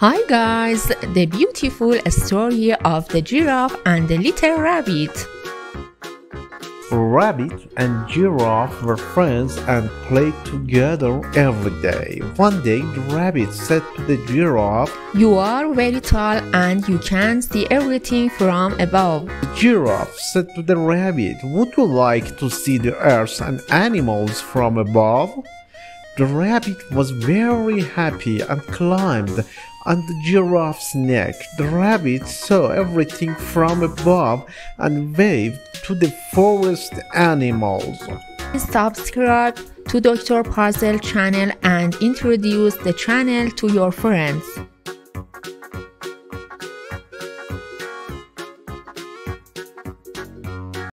Hi guys, the beautiful story of the giraffe and the little rabbit. Rabbit and Giraffe were friends and played together every day. One day, the rabbit said to the giraffe, You are very tall and you can see everything from above. The giraffe said to the rabbit, Would you like to see the earth and animals from above? The rabbit was very happy and climbed on the giraffe's neck. The rabbit saw everything from above and waved to the forest animals. Subscribe to Dr. Puzzle channel and introduce the channel to your friends.